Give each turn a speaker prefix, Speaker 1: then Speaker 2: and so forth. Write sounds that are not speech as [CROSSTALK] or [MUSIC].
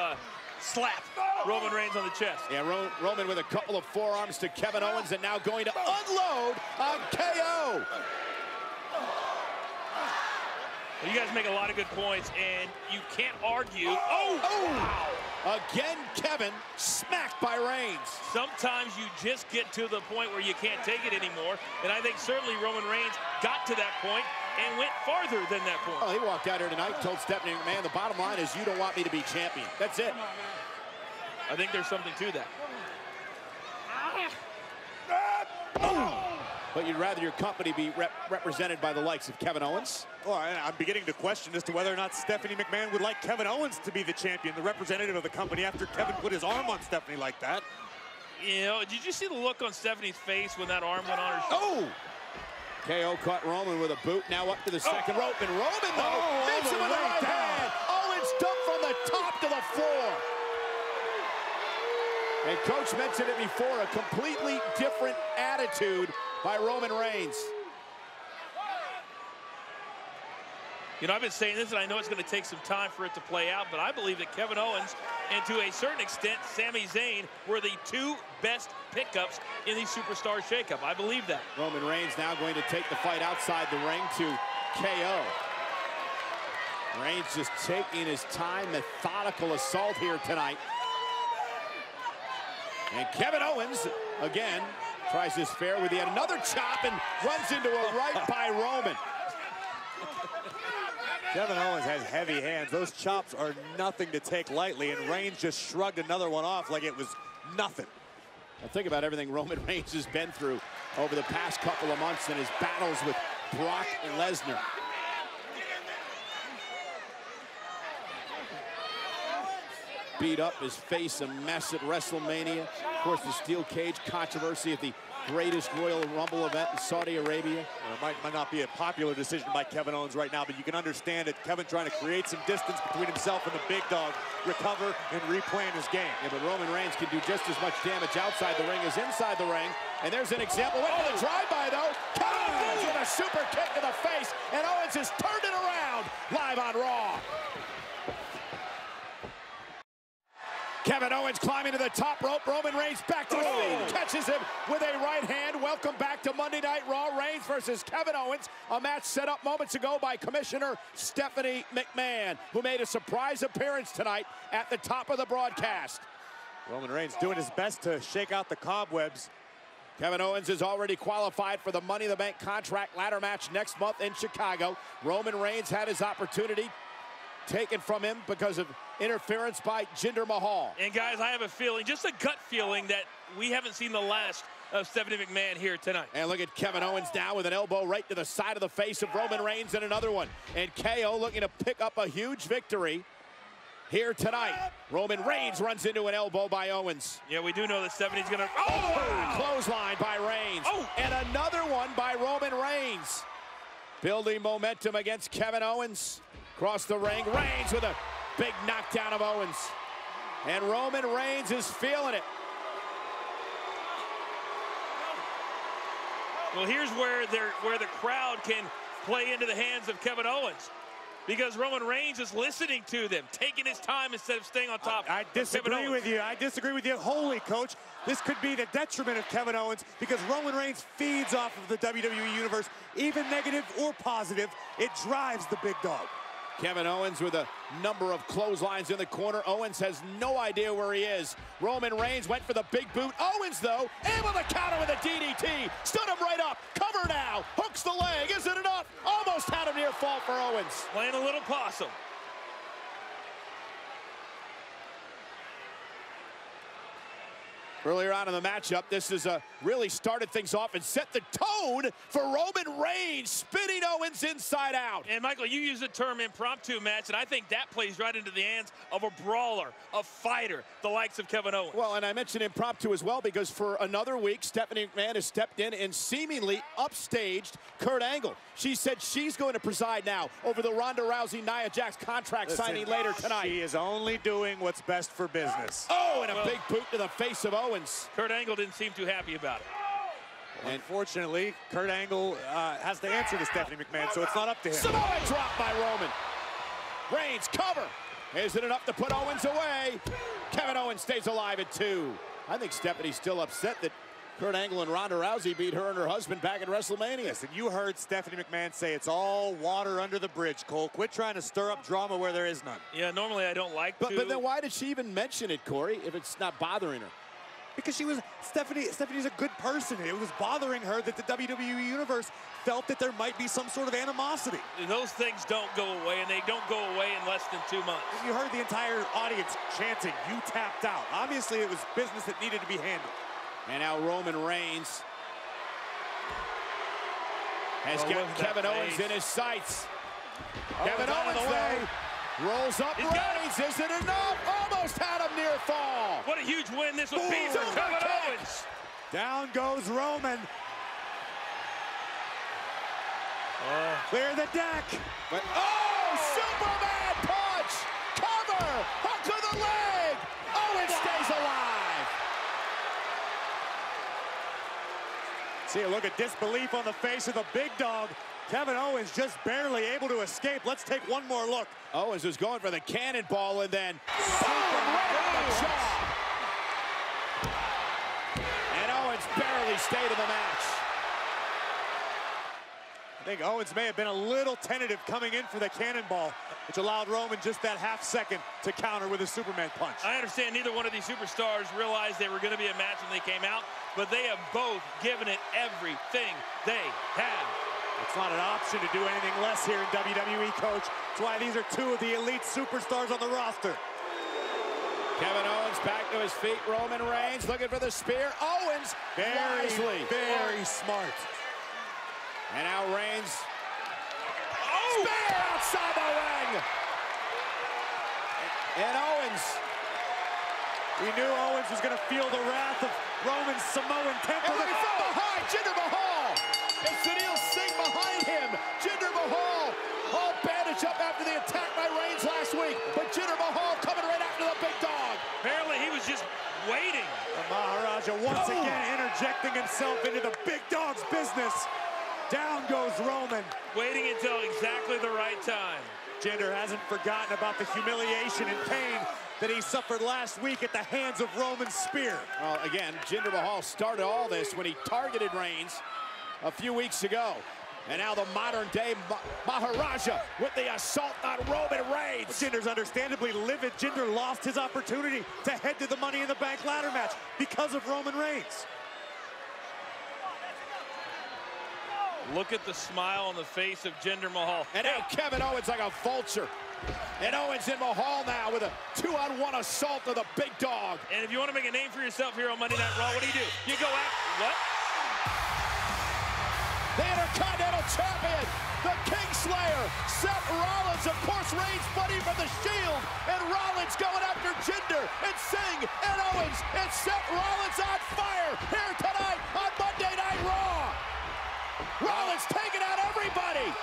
Speaker 1: uh, slap Roman Reigns on the chest.
Speaker 2: Yeah, Ro Roman with a couple of forearms to Kevin Owens and now going to unload on KO.
Speaker 1: You guys make a lot of good points, and you can't argue. Oh!
Speaker 2: oh. Again, Kevin smacked by Reigns.
Speaker 1: Sometimes you just get to the point where you can't take it anymore, and I think certainly Roman Reigns got to that point and went farther than that point.
Speaker 2: Oh, he walked out here tonight and told Stephanie McMahon, the bottom line is you don't want me to be champion. That's it.
Speaker 1: I think there's something to that.
Speaker 2: Oh but you'd rather your company be rep represented by the likes of Kevin Owens?
Speaker 3: Well, I'm beginning to question as to whether or not Stephanie McMahon would like Kevin Owens to be the champion, the representative of the company, after Kevin put his arm on Stephanie like that.
Speaker 1: You know, did you see the look on Stephanie's face when that arm went on her
Speaker 2: shoulder? Oh! KO caught Roman with a boot, now up to the oh. second oh. rope, and Roman, though, oh, makes him with the right hand. Owens dumped from the top to the floor. And Coach mentioned it before, a completely different attitude by Roman Reigns.
Speaker 1: You know, I've been saying this, and I know it's going to take some time for it to play out, but I believe that Kevin Owens and to a certain extent, Sami Zayn were the two best pickups in the Superstar Shakeup. I believe that.
Speaker 2: Roman Reigns now going to take the fight outside the ring to KO. Reigns just taking his time, methodical assault here tonight. And Kevin Owens, again, Tries his fair with yet another chop and runs into a right [LAUGHS] by Roman.
Speaker 3: Kevin Owens has heavy hands. Those chops are nothing to take lightly, and Reigns just shrugged another one off like it was nothing.
Speaker 2: Now think about everything Roman [LAUGHS] Reigns has been through over the past couple of months and his battles with Brock Lesnar. Beat up his face a mess at WrestleMania. Of course, the steel cage controversy at the greatest Royal Rumble event in Saudi Arabia.
Speaker 3: It might, might, not be a popular decision by Kevin Owens right now, but you can understand it. Kevin trying to create some distance between himself and the big dog, recover and replan his game.
Speaker 2: Yeah, but Roman Reigns can do just as much damage outside the ring as inside the ring. And there's an example. Went for the drive-by, though. Kevin Owens with a super kick to the face, and Owens has turned it around live on Raw. Kevin Owens climbing to the top rope. Roman Reigns back to oh. his feet. Catches him with a right hand. Welcome back to Monday Night Raw. Reigns versus Kevin Owens. A match set up moments ago by Commissioner Stephanie McMahon, who made a surprise appearance tonight at the top of the broadcast.
Speaker 3: Roman Reigns doing his best to shake out the cobwebs.
Speaker 2: Kevin Owens is already qualified for the Money in the Bank contract ladder match next month in Chicago. Roman Reigns had his opportunity taken from him because of interference by Jinder Mahal.
Speaker 1: And guys, I have a feeling, just a gut feeling, that we haven't seen the last of Stephanie McMahon here tonight.
Speaker 2: And look at Kevin Owens now with an elbow right to the side of the face of Roman Reigns and another one. And KO looking to pick up a huge victory here tonight. Roman Reigns runs into an elbow by Owens.
Speaker 1: Yeah, we do know that Stephanie's gonna.
Speaker 2: Oh, wow. clothesline by Reigns. Oh. And another one by Roman Reigns. Building momentum against Kevin Owens. Across the ring, Reigns with a big knockdown of Owens. And Roman Reigns is feeling it.
Speaker 1: Well, here's where, where the crowd can play into the hands of Kevin Owens because Roman Reigns is listening to them, taking his time instead of staying on top.
Speaker 3: I, I disagree with you. I disagree with you wholly, Coach. This could be the detriment of Kevin Owens because Roman Reigns feeds off of the WWE Universe, even negative or positive. It drives the big dog.
Speaker 2: Kevin Owens with a number of clotheslines in the corner. Owens has no idea where he is. Roman Reigns went for the big boot. Owens, though, able to counter with a DDT. Stood him right up. Cover now. Hooks the leg. Is it enough? Almost had a near fall for Owens.
Speaker 1: Playing a little possum.
Speaker 2: Earlier on in the matchup, this has a really started things off and set the tone for Roman Reigns, spinning Owens inside out.
Speaker 1: And Michael, you use the term impromptu match, and I think that plays right into the hands of a brawler, a fighter, the likes of Kevin Owens.
Speaker 2: Well, and I mentioned impromptu as well because for another week, Stephanie McMahon has stepped in and seemingly upstaged Kurt Angle. She said she's going to preside now over the Ronda Rousey Nia Jax contract Listen, signing later tonight.
Speaker 3: She is only doing what's best for business.
Speaker 2: Oh, and a well, big boot to the face of Owens. Owens.
Speaker 1: Kurt Angle didn't seem too happy about it.
Speaker 3: And Unfortunately, Kurt Angle uh, has to answer to Stephanie McMahon, so it's not up to him.
Speaker 2: Samoan drop by Roman. Reigns cover. Is it enough to put Owens away? Kevin Owens stays alive at two. I think Stephanie's still upset that Kurt Angle and Ronda Rousey beat her and her husband back at WrestleMania.
Speaker 3: Yes, and you heard Stephanie McMahon say it's all water under the bridge, Cole. Quit trying to stir up drama where there is none.
Speaker 1: Yeah, normally I don't like
Speaker 2: but,
Speaker 1: to.
Speaker 2: But then why did she even mention it, Corey, if it's not bothering her?
Speaker 3: Because she was, Stephanie, Stephanie's a good person. It was bothering her that the WWE Universe felt that there might be some sort of animosity.
Speaker 1: Those things don't go away, and they don't go away in less than two months.
Speaker 3: You heard the entire audience chanting, you tapped out. Obviously, it was business that needed to be handled.
Speaker 2: And now Roman Reigns has
Speaker 1: oh,
Speaker 2: got Kevin Owens in his sights. Oh, Kevin Owens, though, rolls up Reigns. Is it enough? Almost had him near fall.
Speaker 1: What a huge win this would Boom. be for Kevin Owens.
Speaker 3: Down goes Roman. Oh. Clear the deck.
Speaker 2: But, oh, Superman punch. Cover. Hook to the leg. Oh, Owens stays alive.
Speaker 3: See a look at disbelief on the face of the big dog. Kevin Owens just barely able to escape. Let's take one more look.
Speaker 2: Owens was going for the cannonball and then boom, right the jaw. And Owens barely stayed in the match.
Speaker 3: I think Owens may have been a little tentative coming in for the cannonball, which allowed Roman just that half second to counter with a Superman punch.
Speaker 1: I understand neither one of these superstars realized they were going to be a match when they came out, but they have both given it everything they have.
Speaker 3: It's not an option to do anything less here in WWE, Coach. That's why these are two of the elite superstars on the roster.
Speaker 2: Kevin Owens back to his feet. Roman Reigns looking for the spear. Owens
Speaker 3: very,
Speaker 2: wisely.
Speaker 3: very smart.
Speaker 2: And now Reigns. Oh! Spear outside the ring! And Owens.
Speaker 3: We knew Owens was going to feel the wrath of Roman's Samoan temper.
Speaker 2: And behind, Jinder Mahal. And Sunil Singh behind him. Jinder Mahal all bandaged up after the attack by Reigns last week. But Jinder Mahal coming right after the big dog.
Speaker 1: Apparently he was just waiting.
Speaker 3: The Maharaja once oh. again interjecting himself into the big dog's business. Down goes Roman.
Speaker 1: Waiting until exactly the right time.
Speaker 3: Jinder hasn't forgotten about the humiliation and pain that he suffered last week at the hands of Roman spear.
Speaker 2: Well, again, Jinder Mahal started all this when he targeted Reigns a few weeks ago. And now the modern-day Maharaja with the assault on Roman Reigns.
Speaker 3: Jinder's understandably livid. Jinder lost his opportunity to head to the Money in the Bank ladder match because of Roman Reigns.
Speaker 1: Look at the smile on the face of Jinder Mahal.
Speaker 2: And now Kevin Owens like a vulture. And Owens in Mahal now with a two-on-one assault of the big dog.
Speaker 1: And if you want to make a name for yourself here on Monday Night Raw, what do you do? You go after, what?
Speaker 2: The Intercontinental Champion, the Kingslayer, Seth Rollins, of course, Reigns buddy for the Shield, and Rollins going after Jinder, and Singh, and Owens, and Seth Rollins on fire here tonight on Monday Night Raw. Rollins taking out everybody.